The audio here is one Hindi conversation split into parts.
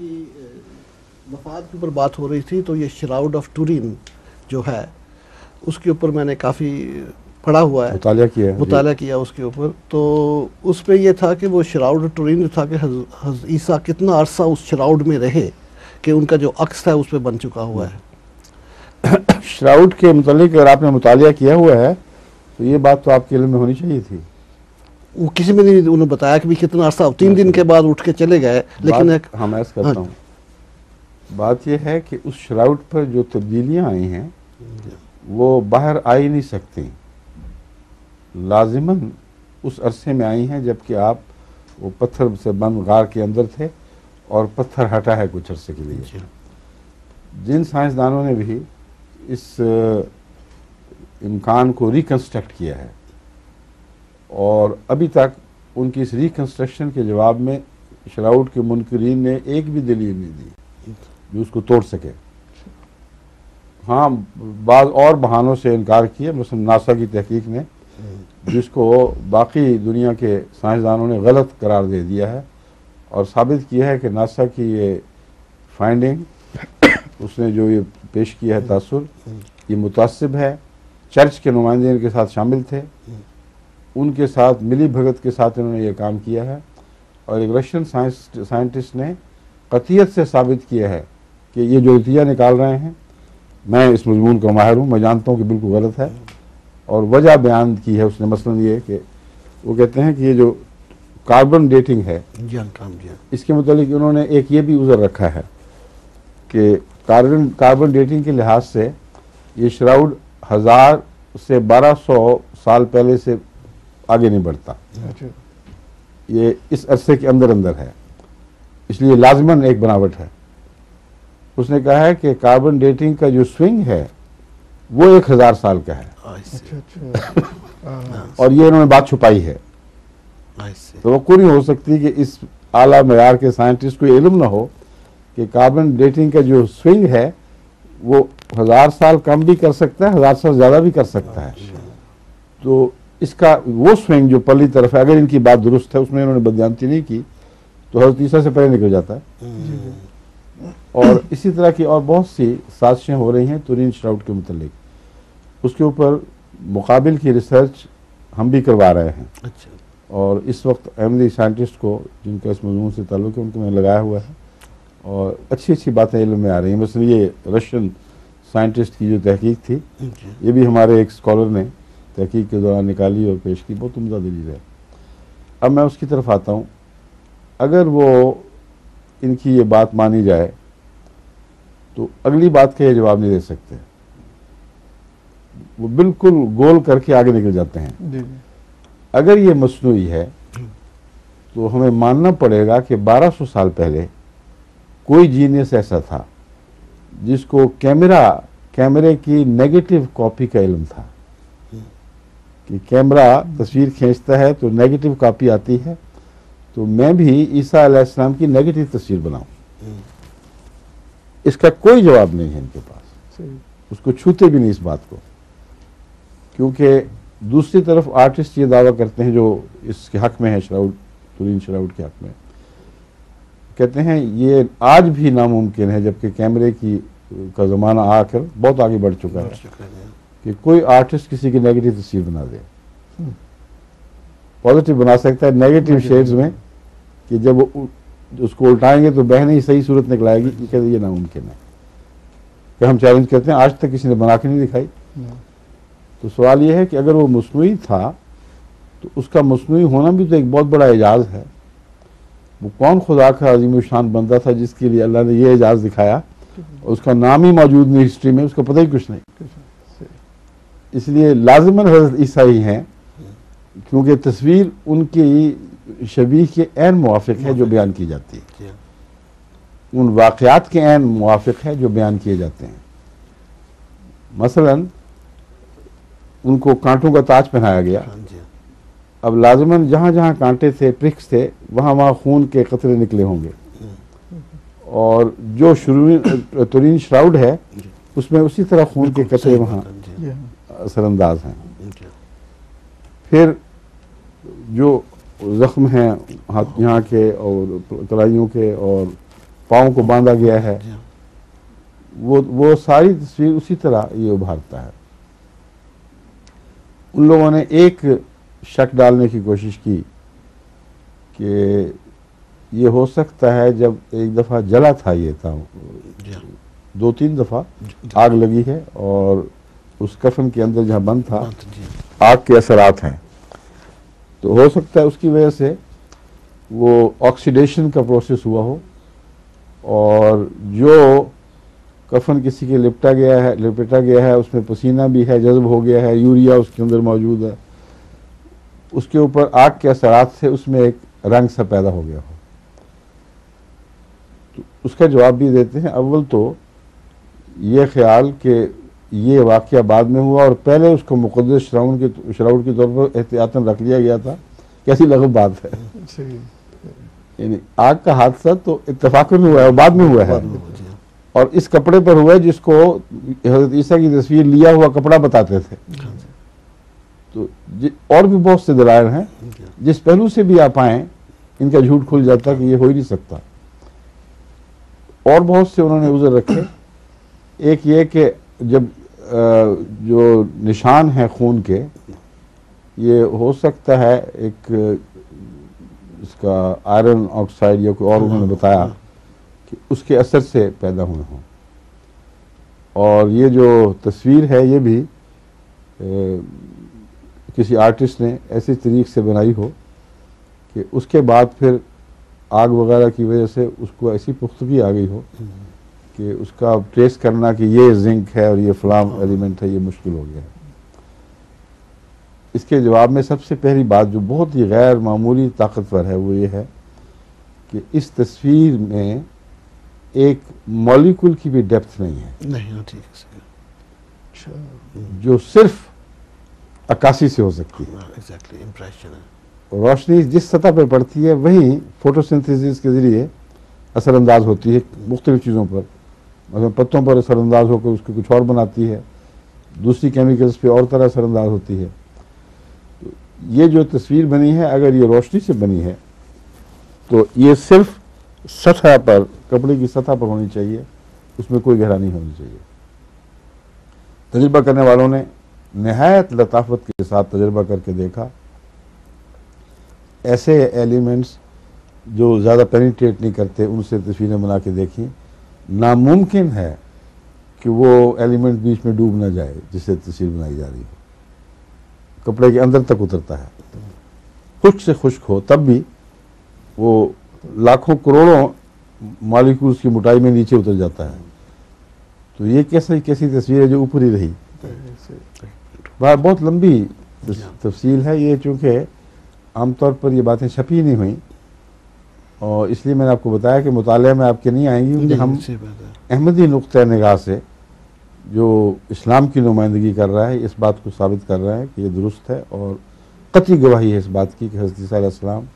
की मफाद के ऊपर बात हो रही थी तो ये शराउड ऑफ़ टूरिन जो है उसके ऊपर मैंने काफ़ी पढ़ा हुआ है। मुतालिया किया मुतालिया किया उसके ऊपर। तो उस पर यह था कि वो शराउड टूरिन था कि हज ईसा कितना अरसा उस शराउड में रहे कि उनका जो अक्स है उस पर बन चुका हुआ है। श्राउड के मतलब अगर आपने मुतालिया किया हुआ है तो ये बात तो आपके इल्म में होनी चाहिए थी। वो किसी में नहीं उन्होंने बताया कि भी कितना अरसा तीन दिन के बाद उठ के चले गए लेकिन एक हाँ मैं करता हाँ। हूँ बात यह है कि उस श्राउड पर जो तब्दीलियाँ आई हैं वो बाहर आ ही नहीं सकती। लाजिमन उस अरसे में आई हैं जबकि आप वो पत्थर से बंद गार के अंदर थे और पत्थर हटा है कुछ अरसे के लिए। जिन साइंसदानों ने भी इस इम्कान को रिकन्स्ट्रक्ट किया है और अभी तक उनकी इस रिकन्स्ट्रक्शन के जवाब में शराउट के मुनकरीन ने एक भी दलील नहीं दी जो उसको तोड़ सके। हाँ बाद और बहानों से इनकार किया मसल नासा की तहकीक ने, जिसको बाकी दुनिया के साइंसदानों ने गलत करार दे दिया है और साबित किया है कि नासा की ये फाइंडिंग उसने जो ये पेश किया है तासुर, ये मुतासिब है। चर्च के नुमाइंदे इनके साथ शामिल थे। उनके साथ मिली भगत के साथ इन्होंने ये काम किया है। और एक रशियन साइंस साइंटिस्ट ने कतियत से साबित किया है कि ये जो नतीजा निकाल रहे हैं मैं इस मजमून का माहिर हूँ मैं जानता हूँ कि बिल्कुल गलत है। और वजह बयान की है उसने मसलन ये कि वो कहते हैं कि ये जो कार्बन डेटिंग है इसके मतलब उन्होंने एक ये भी उज़र रखा है कि कार्बन कार्बन डेटिंग के लिहाज से ये श्राउड हज़ार से बारह सौ साल पहले से आगे नहीं बढ़ता। अच्छा। ये इस अरसे के अंदर अंदर है। इसलिए लाजमन एक बनावट है। उसने कहा है कि कार्बन डेटिंग का जो स्विंग है वो एक हज़ार साल का है। अच्छा, अच्छा। और ये इन्होंने बात छुपाई है। तो वो नहीं हो सकती कि इस आला मैार के साइंटिस्ट को इल्म ना हो कि कार्बन डेटिंग का जो स्विंग है वो हज़ार साल कम भी कर सकता है हज़ार साल ज़्यादा भी कर सकता है। तो इसका वो स्विंग जो पल्ली तरफ़ है अगर इनकी बात दुरुस्त है उसमें इन्होंने बदयांती नहीं की तो हर तीसरा से पहले निकल जाता है। और इसी तरह की और बहुत सी साजिशें हो रही हैं तुरीन श्राउट के मतलब उसके ऊपर मुकाबिल की रिसर्च हम भी करवा रहे हैं। अच्छा। और इस वक्त अहमदी साइंटिस्ट को जिनका इस मजमून से ताल्लुक है उनको मैंने लगाया हुआ है। और अच्छी अच्छी बातें इल्म में आ रही हैं। बस ये रशियन साइंटिस्ट की जो तहकीक थी ये भी हमारे एक स्कॉलर ने तहकीक के दौरान निकाली और पेश की बहुत उमदा दलील है। अब मैं उसकी तरफ़ आता हूँ। अगर वो इनकी ये बात मानी जाए तो अगली बात का ये जवाब नहीं दे सकते। वो बिल्कुल गोल करके आगे निकल जाते हैं। अगर ये मसनू है तो हमें मानना पड़ेगा कि 1200 साल पहले कोई जीनियस ऐसा था जिसको कैमरा कैमरे की नेगेटिव कॉपी का इल्म था। कि कैमरा तस्वीर खींचता है तो नेगेटिव कॉपी आती है तो मैं भी ईसा इस्लाम की नेगेटिव तस्वीर बनाऊँ। इसका कोई जवाब नहीं है इनके पास। उसको छूते भी नहीं इस बात को। क्योंकि दूसरी तरफ़ आर्टिस्ट ये दावा करते हैं जो इसके हक में है शराउड तुरीन शराउड के हक में। कहते हैं ये आज भी नामुमकिन है जबकि कैमरे की का ज़माना आकर बहुत आगे बढ़ चुका है। कि कोई आर्टिस्ट किसी की नेगेटिव तस्वीर बना दे। पॉजिटिव बना सकता है नेगेटिव शेड्स में कि जब उसको उल्टाएँगे तो बहन ही सही सूरत निकलाएगी कि कहते ये नामुमकिन है। कि हम चैलेंज करते हैं आज तक किसी ने बना के नहीं दिखाई? तो सवाल ये है कि अगर वो मसनू था तो उसका मसनू होना भी तो एक बहुत बड़ा एजाज़ है। वो कौन खुदा का अजीम शान बंदा था जिसके लिए अल्लाह ने ये एजाज़ दिखाया? उसका नाम ही मौजूद नहीं हिस्ट्री में उसका पता ही कुछ नहीं। इसलिए लाजमन हज़रत ईसा ही हैं क्योंकि तस्वीर उनकी शबी के एन मुआफ़ है जो बयान की जाती है। उन वाक़ात के एन मुआफ़ है जो बयान किए जाते हैं। मसलन उनको कांटों का ताज पहनाया गया। हाँ अब लाजमन जहाँ जहाँ कांटे थे प्रिक्स थे वहाँ वहाँ खून के कतरे निकले होंगे। और जो शुरू तुरीन श्राउड है उसमें उसी तरह खून के कतरे वहाँ। असरअंदाज हैं। फिर जो ज़ख्म हैं हाथ यहाँ के और कलाइयों के और पाँव को बांधा गया है। वो वो सारी तस्वीर उसी तरह ये उभारता है। उन लोगों ने एक शक डालने की कोशिश की कि ये हो सकता है जब एक दफ़ा जला था ये था। दो तीन दफ़ा आग लगी है और उस कफन के अंदर जहाँ बंद था। आग के असरात हैं तो हो सकता है उसकी वजह से वो ऑक्सीडेशन का प्रोसेस हुआ हो और जो कफन किसी के लिपटा गया है लिपटा गया है उसमें पसीना भी है जज्ब हो गया है यूरिया उसके अंदर मौजूद है उसके ऊपर आग के असरात से उसमें एक रंग सा पैदा हो गया हो तो उसका जवाब भी देते हैं अव्वल तो ये ख्याल कि ये वाक़ बाद में हुआ और पहले उसको मुकदस शराउन के शराउट के तौर पर एहतियातन रख लिया गया था। कैसी लगभ बात है। यानी आग का हादसा तो इतफाकन हुआ है और बाद में हुआ है। बाद में हुआ, हाँ। और इस कपड़े पर हुआ है जिसको हज़रत ईसा की तस्वीर लिया हुआ कपड़ा बताते थे। हाँ, तो और भी बहुत से दलायल हैं। जिस पहलू से भी आप आए इनका झूठ खुल जाता कि ये हो ही नहीं सकता। और बहुत से उन्होंने उज़र रखे। एक ये कि जब जो निशान हैं खून के ये हो सकता है एक इसका आयरन ऑक्साइड या कोई और उन्होंने बताया कि उसके असर से पैदा हुए हों। और ये जो तस्वीर है ये भी अ, किसी आर्टिस्ट ने ऐसी तरीक से बनाई हो कि उसके बाद फिर आग वगैरह की वजह से उसको ऐसी पुख्तगी आ गई हो कि उसका ट्रेस करना कि ये जिंक है और ये फलाम एलिमेंट है ये मुश्किल हो गया। है इसके जवाब में सबसे पहली बात जो बहुत ही गैर मामूली ताकतवर है वो ये है कि इस तस्वीर में एक मॉलिक्यूल की भी डेप्थ नहीं है। नहीं हाँ, ठीक है अच्छा। जो सिर्फ़ अक्कासी से हो सकती है। एग्जैक्टली इम्प्रेशन है। रोशनी जिस सतह पर पड़ती है वही फोटोसिंथेसिस के ज़रिए असरअंदाज होती है मुख्तलिफ़ चीज़ों पर। मतलब पत्तों पर असरअंदाज होकर उसको कुछ और बनाती है, दूसरी केमिकल्स पे और तरह असरअंदाज होती है। तो ये जो तस्वीर बनी है, अगर ये रोशनी से बनी है तो ये सिर्फ़ सतह पर, कपड़े की सतह पर होनी चाहिए, उसमें कोई गहरा नहीं होनी चाहिए। तजर्बा करने वालों ने नहायत लताफत के साथ तजर्बा करके देखा। ऐसे एलिमेंट्स जो ज़्यादा पेनिट्रेट नहीं करते, उनसे तस्वीरें बना के देखी। नामुमकिन है कि वो एलिमेंट बीच में डूब ना जाए जिससे तस्वीर बनाई जा रही हो। कपड़े के अंदर तक उतरता है। खुश्क से खुश्क हो तब भी वो लाखों करोड़ों मालिक्यूल्स की मोटाई में नीचे उतर जाता है। तो ये कैसी कैसी तस्वीर है जो ऊपर ही रही बहुत लंबी तफसील है ये चूँकि आमतौर पर ये बातें छपी नहीं हुई। और इसलिए मैंने आपको बताया कि मुताले में आपके नहीं आएँगी क्योंकि हम अहमदी नुक़ निगाह से जो इस्लाम की नुमाइंदगी कर रहा है इस बात को साबित कर रहा है कि ये दुरुस्त है और कतई गवाही है इस बात की कि हज़रत इस्लाम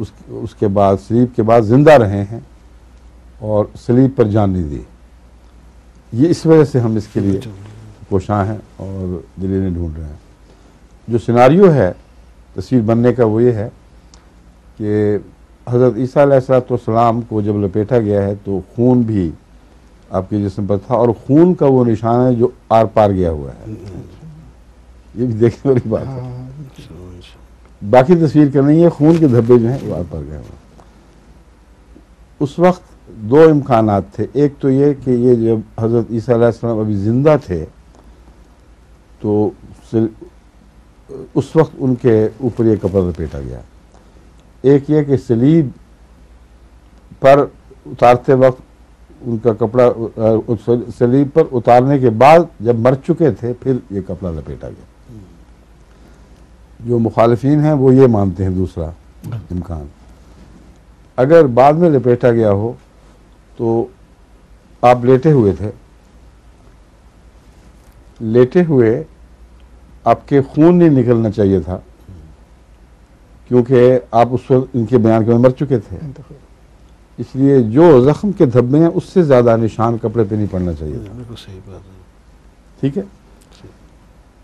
उस उसके बाद सलीब के बाद ज़िंदा रहे हैं और सलीब पर जान नहीं दी। ये इस वजह से हम इसके लिए कोशां हैं और दलीलें ढूंढ रहे हैं। जो सिनारियो है तस्वीर बनने का वो ये है कि हज़रत ईसा सलाम को जब लपेटा गया है तो खून भी आपके जिसम पर था और खून का वो निशान है जो आर पार गया हुआ है। ये भी देखने वाली बात है। बाकी तस्वीर का नहीं है खून के धब्बे जो हैं, वो आर पार गए हुए उस वक्त दो इम्कान थे। एक तो ये कि ये जब हज़रत ईसा अलैहिस्सलाम अभी ज़िंदा थे तो उस वक्त उनके ऊपर ये कपड़ा लपेटा गया। एक ये कि सलीब पर उतारते वक्त उनका कपड़ा सलीब पर उतारने के बाद जब मर चुके थे, फिर ये कपड़ा लपेटा गया। जो मुखालफिन हैं, वो ये मानते हैं, दूसरा इम्कान। अगर बाद में लपेटा गया हो तो आप लेटे हुए थे। लेटे हुए आपके खून नहीं निकलना चाहिए था। क्योंकि आप उस वक्त इनके बयान के बाद मर चुके थे। इसलिए जो जख्म के धब्बे हैं उससे ज़्यादा निशान कपड़े पे नहीं पड़ना चाहिए बिल्कुल सही बात है। ठीक है?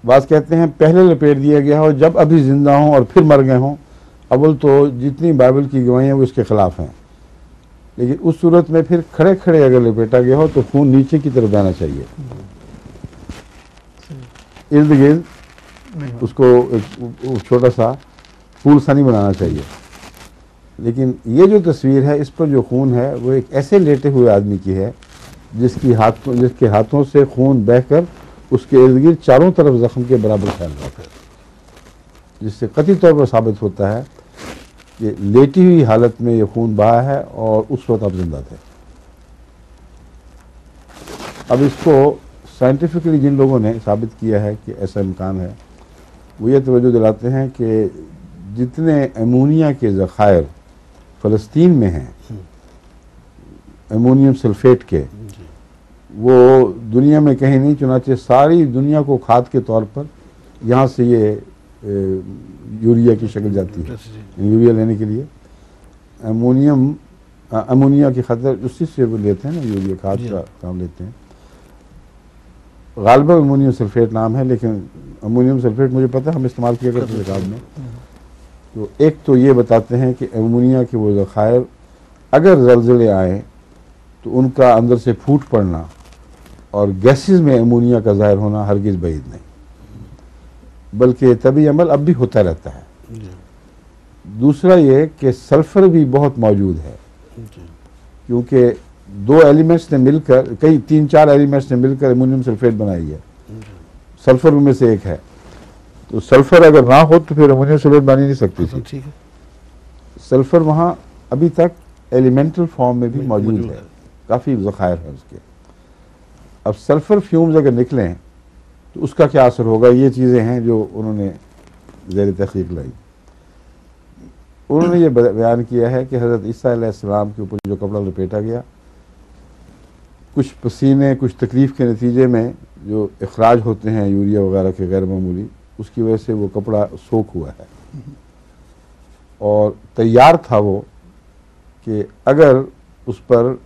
बात कहते हैं पहले लपेट दिया गया हो जब अभी ज़िंदा हों और फिर मर गए हों अव्वल तो जितनी बाइबल की गवाहियाँ वो इसके खिलाफ हैं। लेकिन उस सूरत में फिर खड़े खड़े अगर लपेटा गया हो तो खून नीचे की तरफ़ जाना चाहिए। इर्द गिर्द उसको एक छोटा सा फूल सा नहीं बनाना चाहिए। लेकिन ये जो तस्वीर है, इस पर जो खून है, वो एक ऐसे लेटे हुए आदमी की है, जिसकी हाथों, जिसके हाथों से खून बहकर उसके इर्द गिर्द चारों तरफ़ जख्म के बराबर फैल रहा था जिससे कति तौर पर साबित होता है कि लेटी हुई हालत में ये खून बहा है और उस वक्त आप ज़िंदा थे। अब इसको साइंटिफिकली जिन लोगों ने साबित किया है कि ऐसा इम्कान है, वो ये तवज्जो दिलाते हैं कि जितने अमोनिया के ज़खायर फ़लस्तीन में हैं अमोनियम सल्फेट के वो दुनिया में कहीं नहीं चुनाचे सारी दुनिया को खाद के तौर पर यहाँ से ये यूरिया की शक्ल जाती है यूरिया लेने के लिए। अमोनियम अमोनिया की खतर उसी से वो लेते हैं ना यूरिया खाद का हाँ। काम लेते हैं। गालबा अमोनियम सल्फेट नाम है लेकिन अमोनियम सल्फेट मुझे पता है हम इस्तेमाल किया करते थे खाद में। तो एक तो ये बताते हैं कि अमोनिया के वो ज़खायर अगर जलजले आए तो उनका अंदर से फूट पड़ना और गैसेस में अमोनिया का ज़ाहिर होना हरगिज़ बैद नहीं। बल्कि तभी अमल अब भी होता रहता है। दूसरा ये कि सल्फ़र भी बहुत मौजूद है। क्योंकि दो एलिमेंट्स ने मिलकर कई तीन चार एलिमेंट्स ने मिलकर अमोनियम सल्फेट बनाई है। सल्फ़र उनमें से एक है। तो सल्फ़र अगर ना हो तो फिर अमोनियम सल्फेट बन नहीं सकती थी। ठीक है। सल्फ़र वहाँ अभी तक एलिमेंटल फॉर्म में भी मौजूद है। काफ़ी ज़खायर है उसके। अब सल्फ़र फ्यूम्स अगर निकलें तो उसका क्या असर होगा? ये चीज़ें हैं जो उन्होंने जेर तहकीक लाई। उन्होंने ये बयान किया है कि हज़रत ईसा अलैहिस्सलाम के ऊपर जो कपड़ा लपेटा गया कुछ पसीने कुछ तकलीफ़ के नतीजे में जो अखराज होते हैं यूरिया वगैरह के गैर मामूली उसकी वजह से वो कपड़ा सोख हुआ है। और तैयार था वो कि अगर उस पर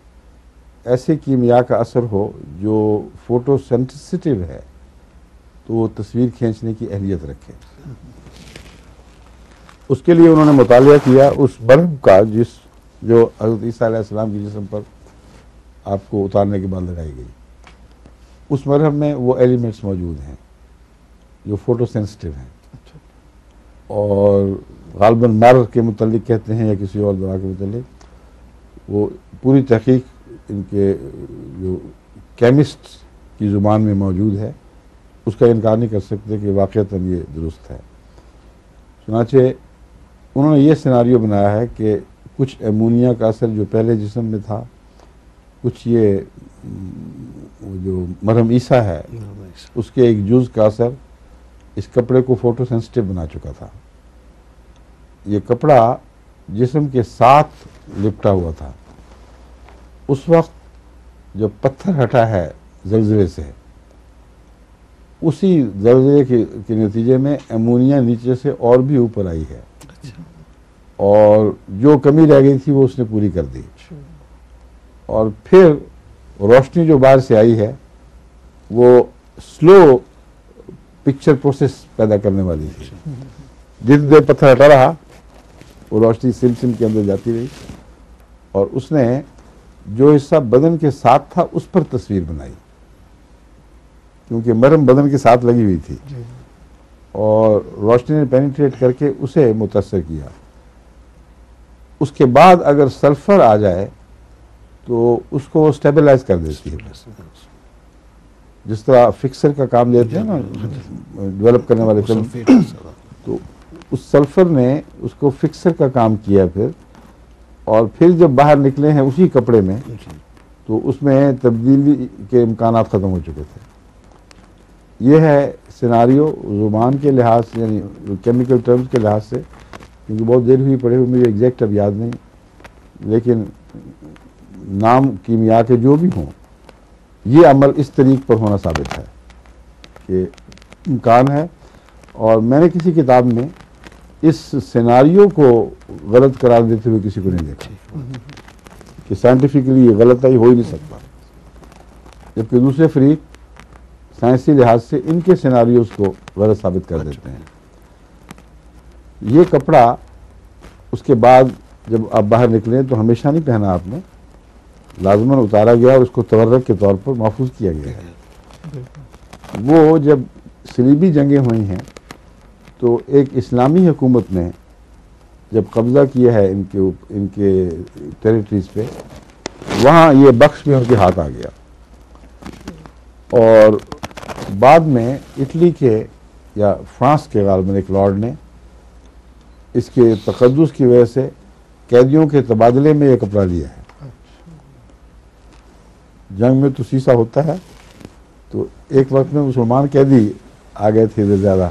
ऐसे कीमिया का असर हो जो फ़ोटो सेंसिटिव है तो वो तस्वीर खींचने की अहलियत रखे। उसके लिए उन्होंने मुतालिया किया उस बर्फ़ का जिस जो हज़रत अलैहिस्सलाम के जिस्म पर आपको उतारने के बाद लगाई गई। उस मरहम में वो एलिमेंट्स मौजूद हैं। जो फ़ोटो सेंसिटिव हैं। और गालबन मर के मुतलिक कहते हैं या किसी और दवा के मुतलिक वो पूरी तहकीक इनके जो केमिस्ट की ज़ुबान में मौजूद है उसका इनकार नहीं कर सकते कि वाक़ता ये दुरुस्त है। सुनाचे उन्होंने ये सिनारियो बनाया है कि कुछ एमोनिया का असर जो पहले जिसम में था कुछ ये जो मरहम ईसा है उसके एक जुज का असर इस कपड़े को फ़ोटो सेंसिटिव बना चुका था। ये कपड़ा जिसम के साथ लिपटा हुआ था। उस वक्त जब पत्थर हटा है जलजले से उसी जलजले के, के नतीजे में अमोनिया नीचे से और भी ऊपर आई है। और जो कमी रह गई थी वो उसने पूरी कर दी। और फिर रोशनी जो बाहर से आई है वो स्लो पिक्चर प्रोसेस पैदा करने वाली थी। जितनी देर पत्थर हटा रहा वो रोशनी सिम सिम के अंदर जाती रही और उसने जो हिस्सा बदन के साथ था उस पर तस्वीर बनाई। क्योंकि मरम बदन के साथ लगी हुई थी। और रोशनी ने पेनिट्रेट करके उसे मुतासर किया। उसके बाद अगर सल्फ़र आ जाए तो उसको स्टेबलाइज कर देती है जिस तरह फिक्सर का काम लेते हैं ना डेवलप करने वाले फ़िल्म तो उस सल्फ़र ने उसको फिक्सर का काम किया फिर और फिर जब बाहर निकले हैं उसी कपड़े में तो उसमें तब्दीली के इम्कान ख़त्म हो चुके थे। यह है सिनारियो ज़ुबान के लिहाज से यानी केमिकल टर्म्स के लिहाज से क्योंकि बहुत देर हुई पड़े हुए मुझे एग्जैक्ट अब याद नहीं लेकिन नाम कीमिया के जो भी हों ये अमल इस तरीक पर होना साबित है कि इम्कान है और मैंने किसी किताब में इस सिनारियो को गलत करार देते हुए किसी को नहीं देखा। कि साइंटिफिकली ये गलत है हो ही नहीं सकता। जबकि दूसरे फरीक साइंसी लिहाज से इनके सिनारियोज को गलत साबित कर देते हैं। ये कपड़ा उसके बाद जब आप बाहर निकलें तो हमेशा नहीं पहना आपने। लाजमन उतारा गया और उसको तवर्रक के तौर पर महफूज किया गया। है वो जब सलीबी जंगें हुई हैं तो एक इस्लामी हुकूमत ने जब कब्ज़ा किया है इनके उप- इनके टेरिटरीज पे, वहाँ ये बख्श में उनके हाथ आ गया। और बाद में इटली के या फ्रांस के गालबन एक लॉर्ड ने इसके तकदस की वजह से कैदियों के तबादले में ये कपड़ा लिया है जंग में तो शीशा होता है तो एक वक्त में मुसलमान कैदी आ गए थे इधर ज़्यादा।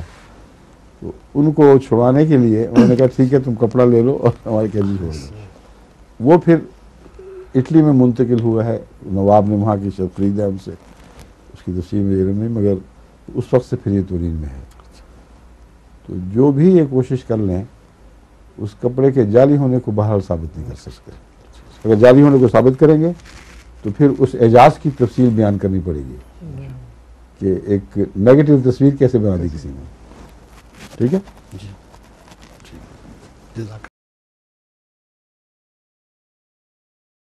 तो उनको छुड़ाने के लिए उन्होंने कहा, ठीक है, तुम कपड़ा ले लो और हमारे कैदी छोड़ दो। वो फिर इटली में मुंतकिल हुआ है। नवाब ने वहाँ की शर्त खरीदा उनसे। उसकी तफसीर में इल्म नहीं, मगर उस वक्त से फिर ये तुरीन में है। तो जो भी ये कोशिश कर लें, उस कपड़े के जाली होने को बहरहाल साबित नहीं कर सकते। अगर जाली होने को साबित करेंगे तो फिर उस एजाज की तफसील बयान करनी पड़ेगी कि एक नेगेटिव तस्वीर कैसे बना दी किसी ने। ठीक है?